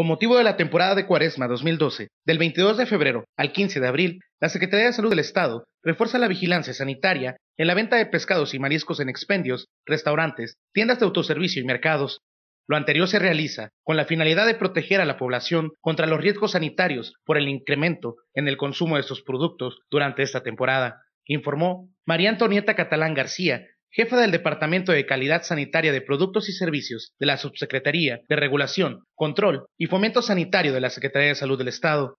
Con motivo de la temporada de Cuaresma 2012, del 22 de febrero al 15 de abril, la Secretaría de Salud del Estado refuerza la vigilancia sanitaria en la venta de pescados y mariscos en expendios, restaurantes, tiendas de autoservicio y mercados. Lo anterior se realiza con la finalidad de proteger a la población contra los riesgos sanitarios por el incremento en el consumo de estos productos durante esta temporada, informó María Antonieta Catalán García, jefa del Departamento de Calidad Sanitaria de Productos y Servicios de la Subsecretaría de Regulación, Control y Fomento Sanitario de la Secretaría de Salud del Estado.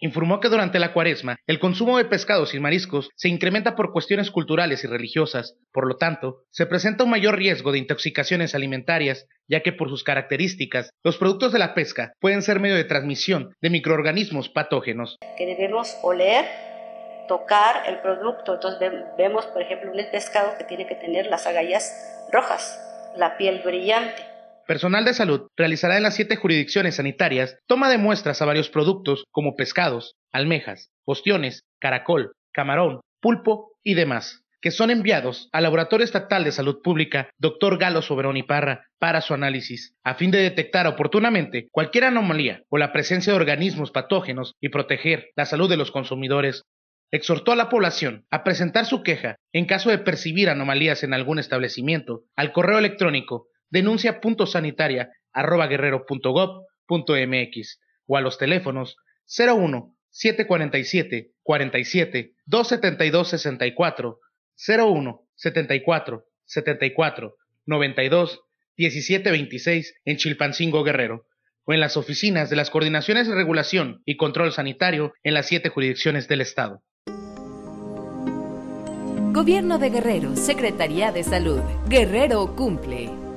Informó que durante la cuaresma el consumo de pescados y mariscos se incrementa por cuestiones culturales y religiosas, por lo tanto, se presenta un mayor riesgo de intoxicaciones alimentarias, ya que por sus características, los productos de la pesca pueden ser medio de transmisión de microorganismos patógenos. Que debemos oler tocar el producto. Entonces vemos, por ejemplo, un pescado que tiene que tener las agallas rojas, la piel brillante. Personal de salud realizará en las siete jurisdicciones sanitarias toma de muestras a varios productos como pescados, almejas, ostiones, caracol, camarón, pulpo y demás, que son enviados al Laboratorio Estatal de Salud Pública Dr. Galo Soberón y Parra para su análisis, a fin de detectar oportunamente cualquier anomalía o la presencia de organismos patógenos y proteger la salud de los consumidores exhortó a la población a presentar su queja en caso de percibir anomalías en algún establecimiento al correo electrónico denuncia.sanitaria@guerrero.gov.mx o a los teléfonos 01 747 47 272 64 01 74 74 92 17 26 en Chilpancingo Guerrero o en las oficinas de las coordinaciones de regulación y control sanitario en las siete jurisdicciones del Estado. Gobierno de Guerrero, Secretaría de Salud. Guerrero cumple.